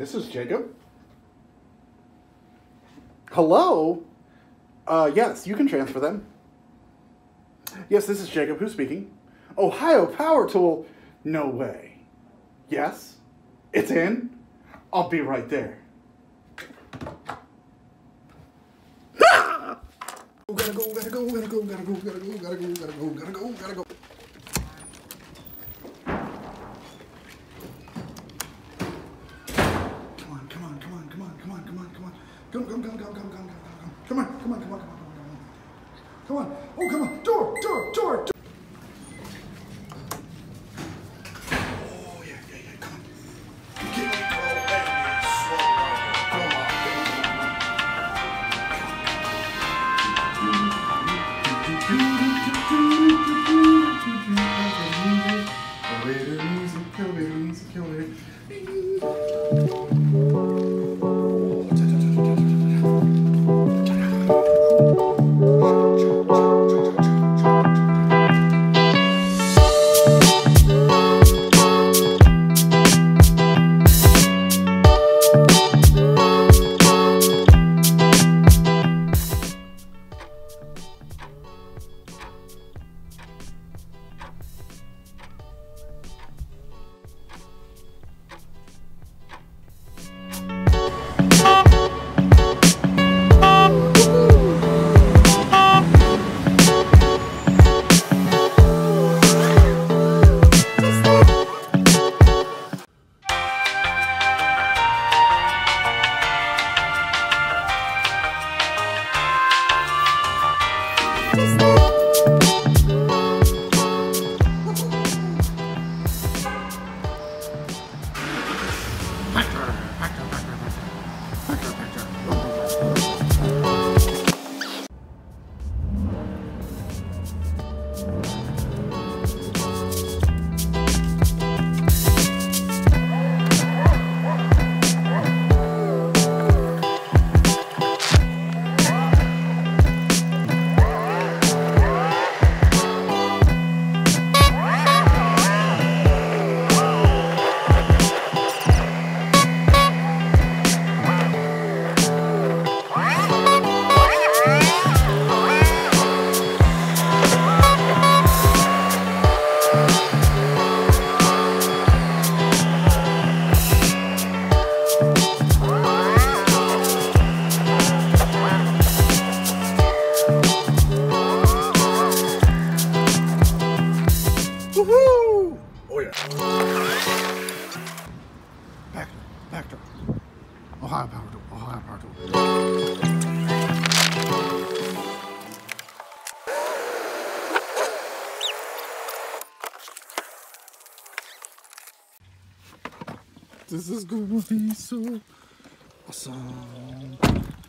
This is Jacob. Hello? Uh, yes, you can transfer them. Yes, this is Jacob. Who's speaking? Ohio Power Tool? No way. Yes? It's in? I'll be right there. Gotta go, gotta go, gotta go, gotta go, gotta go, gotta go, gotta go, gotta go, gotta go. Come on, come on, come on, come on, come on, come on, come on. Come, come, come, come, come, come, come, come. Come on, come on, come on, come on, come on, come on. Come on. Oh, come on. Just This is gonna be so awesome.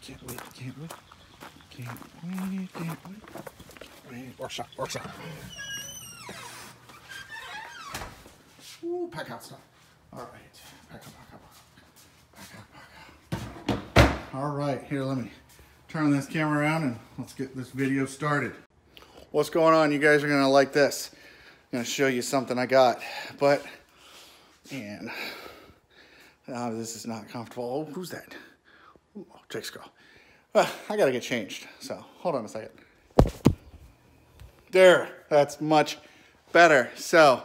Can't wait, can't wait. Can't wait, can't wait. Can't wait. Workshop, workshop. Ooh, pack out stuff. All right, pack up, pack up, pack up, pack up. All right, here, let me turn this camera around and let's get this video started. What's going on? You guys are gonna like this. I'm gonna show you something I got, but, man, oh, this is not comfortable. Oh, who's that? Ooh, Jake's girl. Uh, I gotta get changed, so hold on a second. There, that's much better. So,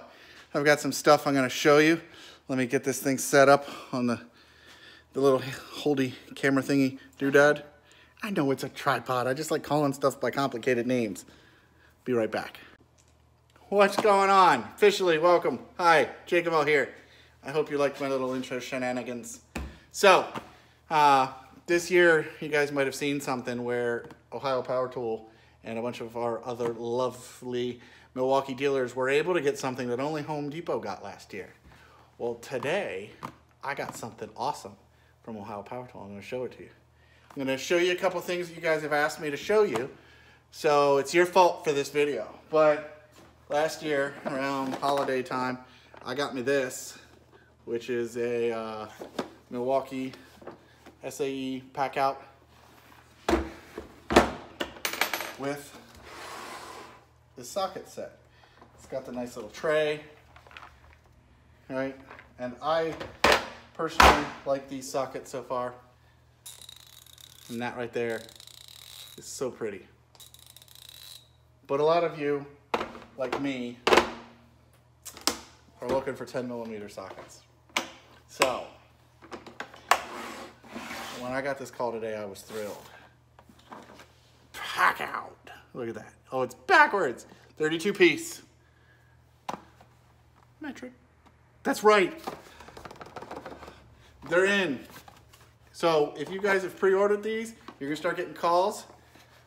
I've got some stuff I'm gonna show you. Let me get this thing set up on the, the little holdy camera thingy doodad. I know it's a tripod. I just like calling stuff by complicated names. Be right back. What's going on? Officially, welcome. Hi, Jake of All here. I hope you liked my little intro shenanigans. So, uh, this year, you guys might have seen something where Ohio Power Tool and a bunch of our other lovely Milwaukee dealers were able to get something that only Home Depot got last year. Well, today, I got something awesome from Ohio Power Tool. I'm going to show it to you. I'm going to show you a couple things that you guys have asked me to show you. So it's your fault for this video. But last year, around holiday time, I got me this, which is a uh, Milwaukee SAE pack out with the socket set. It's got the nice little tray, right? And I personally like these sockets so far. And that right there is so pretty. But a lot of you, like me, are looking for 10 millimeter sockets. So, when I got this call today, I was thrilled. Pack out. Look at that. Oh, it's backwards. 32 piece. Metric. That's right. They're in. So if you guys have pre-ordered these, you're gonna start getting calls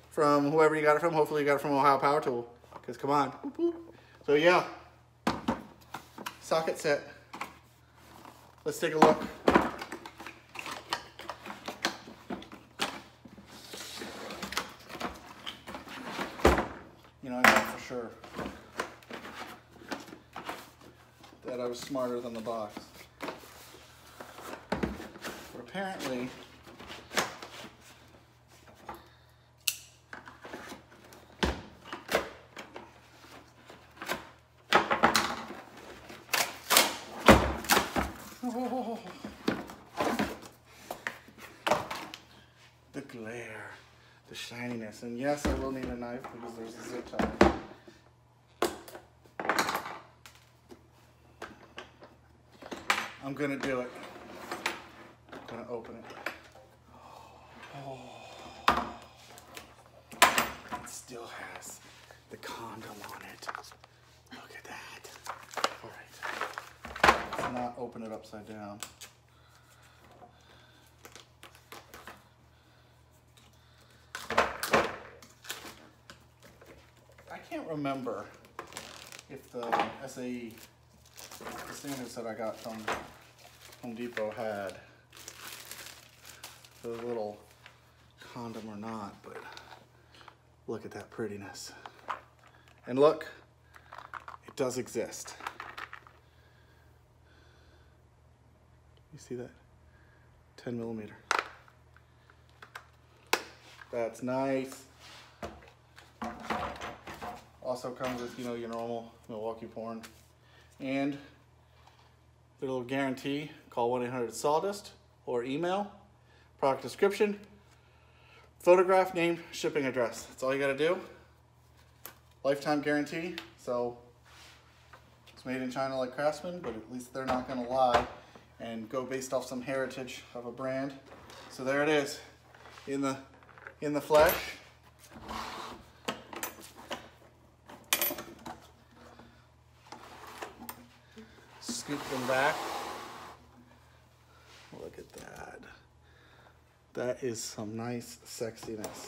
from whoever you got it from. Hopefully you got it from Ohio Power Tool. Because come on. So yeah. Socket set. Let's take a look. You know, I know for sure that I was smarter than the box. But apparently, the glare, the shininess, and yes, I will need a knife because there's a zip tie. I'm gonna do it. I'm gonna open it. Oh. It still has the condom on it. Look at that. All right. Let's not open it upside down. I can't remember if the SAE, the standards that I got from Home Depot had the little condom or not, but look at that prettiness. And look, it does exist. You see that? 10 millimeter. That's nice. Also comes with, you know, your normal Milwaukee porn. And their little guarantee, call 1-800-SAWDUST or email, product description, photograph, name, shipping address. That's all you gotta do. Lifetime guarantee, so it's made in China like Craftsman, but at least they're not gonna lie and go based off some heritage of a brand. So there it is, in the, in the flesh. Scoop them back. Look at that. That is some nice sexiness.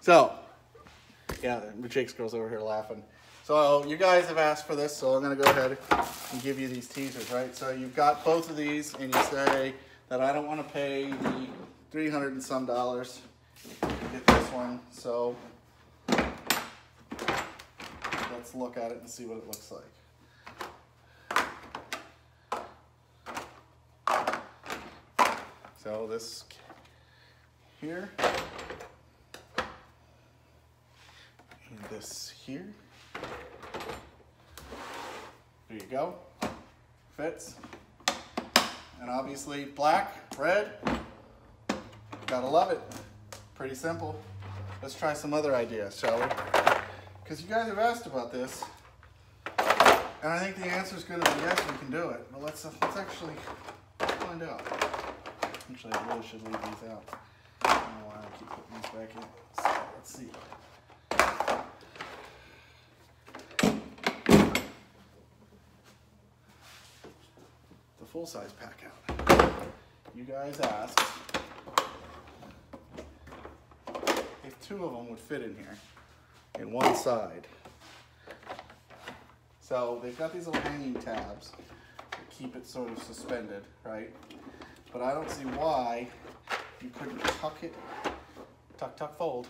So, yeah, Jake's girl's over here laughing. So you guys have asked for this, so I'm gonna go ahead and give you these teasers, right? So you've got both of these and you say that I don't wanna pay the 300 and some dollars to get this one. So let's look at it and see what it looks like. So this here and this here. There you go. Fits. And obviously black, red. Gotta love it. Pretty simple. Let's try some other ideas, shall we? Because you guys have asked about this. And I think the answer is going to be yes, we can do it. But let's, uh, let's actually find out. Actually, I really should leave these out. I don't know why I keep putting these back in. So, let's see. The full-size pack out. You guys asked if two of them would fit in here in one side. So they've got these little hanging tabs that keep it sort of suspended, right? But I don't see why you couldn't tuck it, tuck, tuck, fold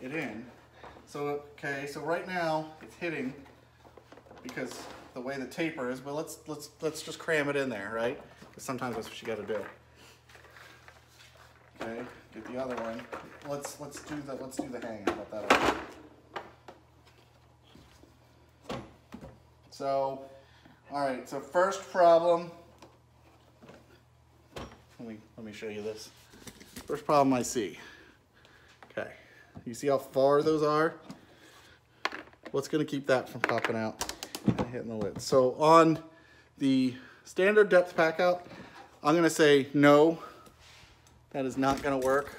it in. So, okay, so right now it's hitting because the way the taper is, but let's, let's, let's just cram it in there, right? Because sometimes that's what you gotta do. Okay, get the other one. Let's, let's do the, let's do the hang, how about that? So, all right, so first problem me, show you this. First problem I see. Okay, you see how far those are? What's gonna keep that from popping out and hitting the lid? So on the standard depth pack out, I'm gonna say no, that is not gonna work.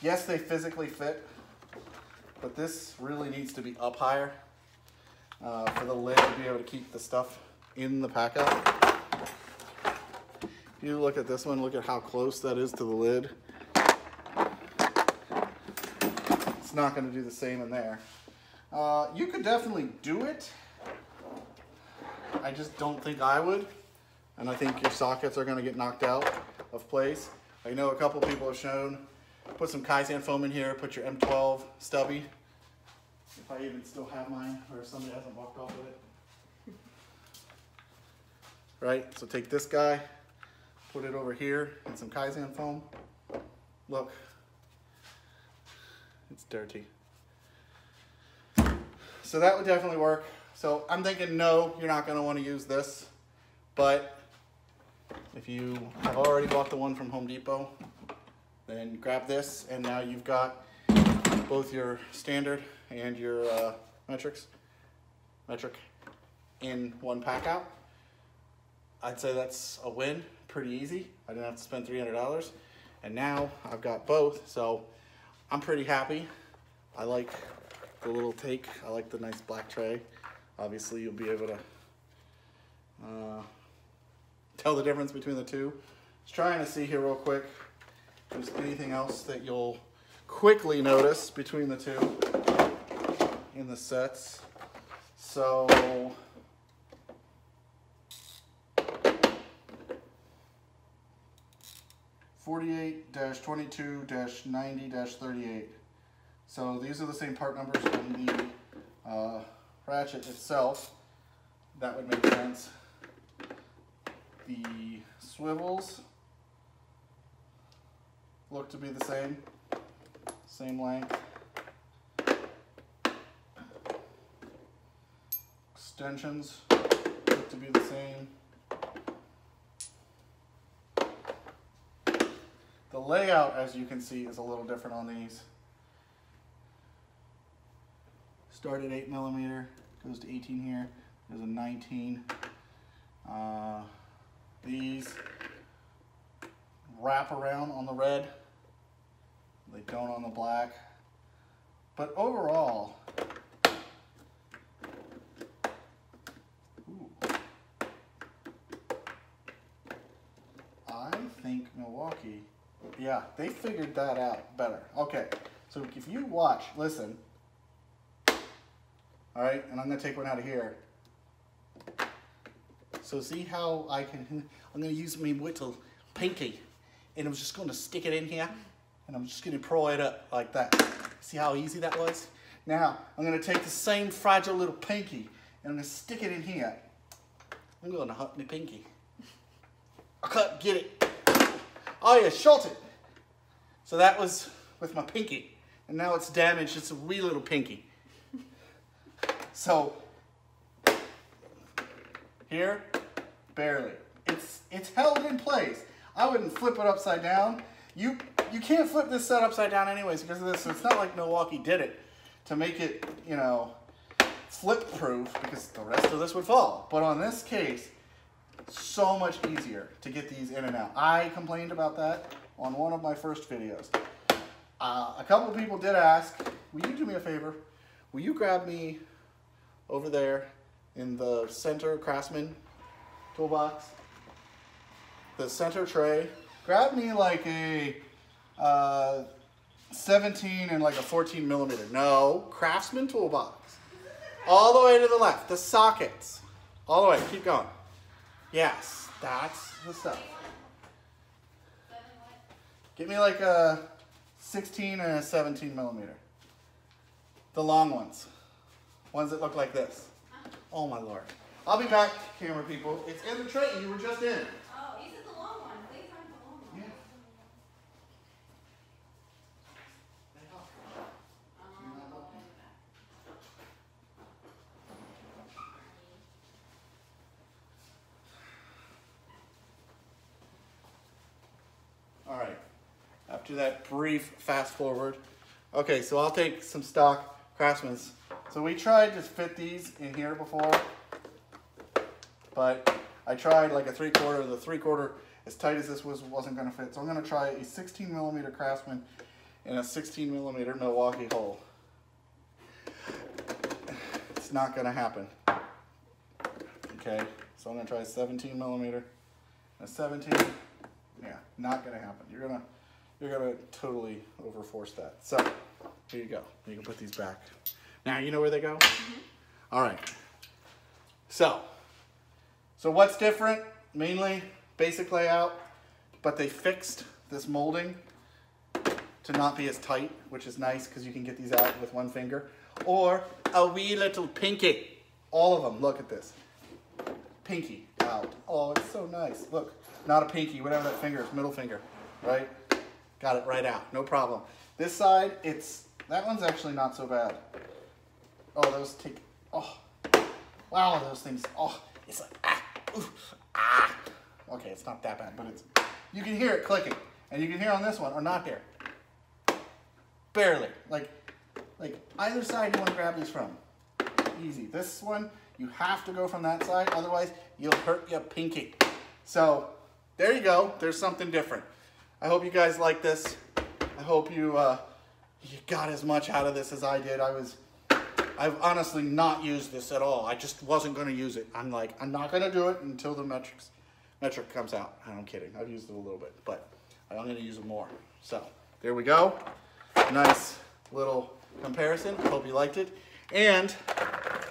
Yes, they physically fit, but this really needs to be up higher uh, for the lid to be able to keep the stuff in the pack out. You look at this one, look at how close that is to the lid. It's not gonna do the same in there. Uh, you could definitely do it. I just don't think I would. And I think your sockets are gonna get knocked out of place. I know a couple people have shown, put some Kaizen foam in here, put your M12 stubby. If I even still have mine, or if somebody hasn't walked off with it. Right, so take this guy, put it over here in some Kaizen foam. Look, it's dirty. So that would definitely work. So I'm thinking no, you're not gonna wanna use this, but if you have already bought the one from Home Depot, then grab this and now you've got both your standard and your uh, metrics, metric in one pack out. I'd say that's a win, pretty easy. I didn't have to spend $300 and now I've got both, so I'm pretty happy. I like the little take, I like the nice black tray. Obviously you'll be able to uh, tell the difference between the two. Just trying to see here real quick. There's anything else that you'll quickly notice between the two in the sets. So Forty-eight twenty-two ninety thirty-eight. So these are the same part numbers on the uh, ratchet itself. That would make sense. The swivels look to be the same, same length. Extensions look to be the same. The layout, as you can see, is a little different on these. Start at 8 millimeter, goes to 18 here. There's a 19. Uh, these wrap around on the red. They don't on the black. But overall, ooh, I think Milwaukee, yeah, they figured that out better. Okay, so if you watch, listen, all right, and I'm gonna take one out of here. So see how I can, I'm gonna use my little pinky and I'm just gonna stick it in here and I'm just gonna pry it up like that. See how easy that was? Now, I'm gonna take the same fragile little pinky and I'm gonna stick it in here. I'm gonna hurt my pinky. I can't get it. Oh yeah, shot it. So that was with my pinky. And now it's damaged, it's a wee little pinky. So, here, barely. It's, it's held in place. I wouldn't flip it upside down. You, you can't flip this set upside down anyways because of this. So it's not like Milwaukee did it to make it, you know, flip proof because the rest of this would fall. But on this case, so much easier to get these in and out. I complained about that on one of my first videos. Uh, a couple people did ask, will you do me a favor? Will you grab me over there in the center Craftsman toolbox? The center tray. Grab me like a uh, 17 and like a 14 millimeter. No, Craftsman toolbox. All the way to the left, the sockets. All the way, keep going. Yes, that's the stuff. Give me like a 16 and a 17 millimeter. The long ones. Ones that look like this. Oh my lord. I'll be back, camera people. It's in the tray you were just in. Oh, these are the long ones. These aren't the long ones. Yeah. Um, do that brief fast forward. Okay, so I'll take some stock Craftsman's. So we tried to fit these in here before, but I tried like a three quarter. The three quarter, as tight as this was, wasn't gonna fit. So I'm gonna try a 16 millimeter Craftsman in a 16 millimeter Milwaukee hole. It's not gonna happen. Okay, so I'm gonna try a 17 millimeter, a 17. Yeah, not gonna happen. You're gonna, you're gonna totally overforce that. So here you go. You can put these back. Now you know where they go. Mm-hmm. All right. So, so what's different? Mainly basic layout, but they fixed this molding to not be as tight, which is nice because you can get these out with one finger. Or a wee little pinky. All of them, look at this. Pinky out. Oh, it's so nice. Look, not a pinky, whatever that finger is, middle finger, right? Got it right out, no problem. This side, it's, that one's actually not so bad. Oh, those take, oh, wow, those things, oh, it's like, ah, oof, ah. Okay, it's not that bad, but it's, you can hear it clicking. And you can hear on this one, or not there. Barely, like, like either side you want to grab these from. Easy. This one, you have to go from that side, otherwise you'll hurt your pinky. So, there you go. There's something different. I hope you guys like this. I hope you, uh, you got as much out of this as I did. I was, I've honestly not used this at all. I just wasn't going to use it. I'm like, I'm not going to do it until the metrics, metric comes out. I'm kidding. I've used it a little bit, but I'm going to use it more. So there we go. Nice little comparison. Hope you liked it. And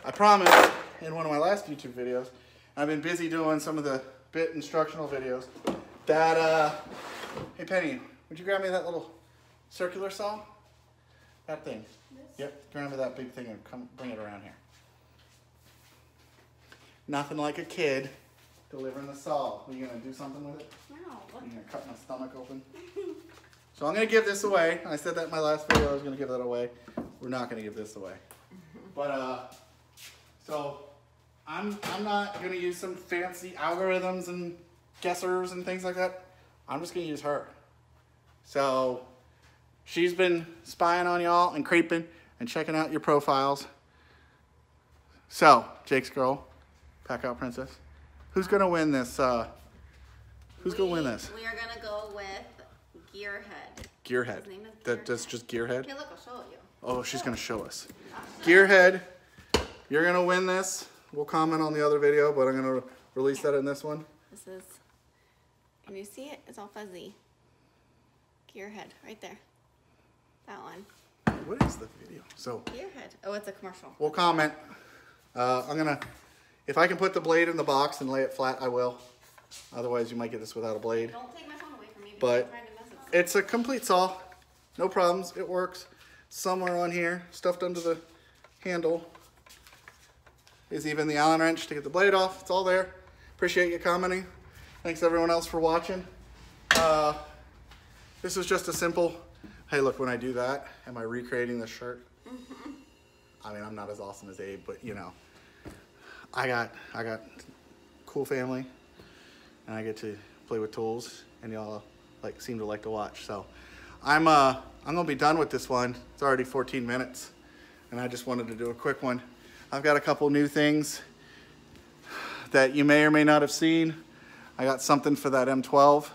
I promised in one of my last YouTube videos, I've been busy doing some of the bit instructional videos that, uh, hey Penny, would you grab me that little circular saw? That thing. Yep, grab me that big thing and come bring it around here. Nothing like a kid delivering the saw. Are you gonna do something with it? No. Are you gonna cut my stomach open? so I'm gonna give this away. I said that in my last video I was gonna give that away. We're not gonna give this away. But uh, so I'm I'm not gonna use some fancy algorithms and guessers and things like that. I'm just gonna use her. So she's been spying on y'all and creeping and checking out your profiles. So Jake's girl, pack out princess. Who's gonna win this? Uh, who's gonna win this? We are gonna go with Gearhead. Gearhead. His name is That, that's just Gearhead. Look, I'll show you. Oh, she's gonna show us. Gearhead, you're gonna win this. We'll comment on the other video, but I'm gonna release that in this one. This is, can you see it? It's all fuzzy. Gear head, right there. That one. What is the video? So gear head. Oh, it's a commercial. we'll comment. Uh, I'm gonna, if I can put the blade in the box and lay it flat, I will. Otherwise, you might get this without a blade. Don't take my phone away from me But to it's a complete saw. No problems. It works. Somewhere on here, stuffed under the handle, is even the Allen wrench to get the blade off. It's all there. Appreciate you commenting. Thanks everyone else for watching. Uh, this is just a simple, hey look, when I do that, am I recreating the shirt? I mean, I'm not as awesome as Abe, but you know, I got, I got cool family and I get to play with tools, and y'all like seem to like to watch. So I'm uh I'm gonna be done with this one. It's already 14 minutes, and I just wanted to do a quick one. I've got a couple new things that you may or may not have seen. I got something for that M12.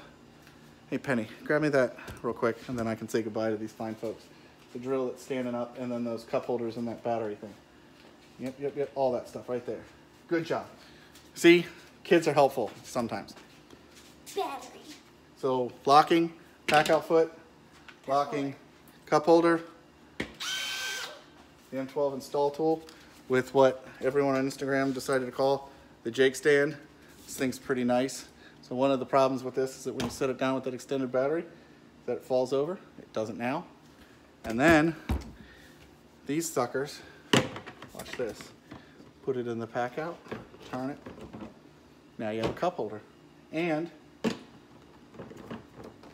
Hey Penny, grab me that real quick, and then I can say goodbye to these fine folks. The drill that's standing up, and then those cup holders and that battery thing. Yep, yep, yep, all that stuff right there. Good job. See, kids are helpful sometimes. Battery. So locking, pack out foot, locking, cup holder, the M12 install tool with what everyone on Instagram decided to call the Jake stand. This thing's pretty nice. So one of the problems with this is that when you set it down with that extended battery, that it falls over. It doesn't now. And then these suckers, watch this, put it in the pack out, turn it. Now you have a cup holder. And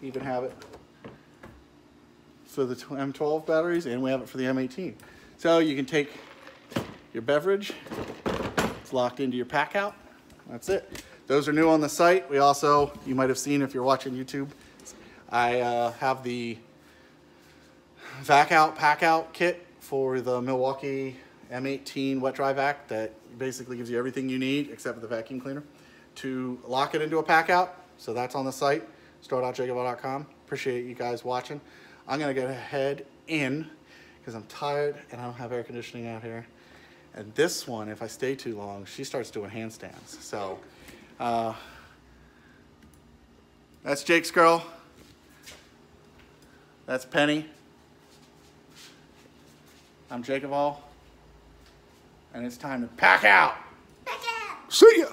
even have it for the M12 batteries and we have it for the M18. So you can take your beverage, it's locked into your pack out. That's it. Those are new on the site. We also, you might have seen if you're watching YouTube, I uh, have the vac out, pack out kit for the Milwaukee M18 wet dry vac that basically gives you everything you need except for the vacuum cleaner to lock it into a pack out. So that's on the site, store.jakeofall.com. Appreciate you guys watching. I'm gonna get ahead in because I'm tired and I don't have air conditioning out here. And this one, if I stay too long, she starts doing handstands. So uh, that's Jake's girl. That's Penny. I'm Jake of All. And it's time to pack out. Back out. See ya.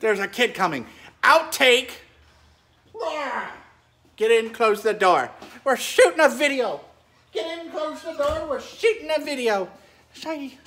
There's a kid coming. Outtake. Get in, close the door. We're shooting a video. Get in, close the door. We're shooting a video. Shaggy.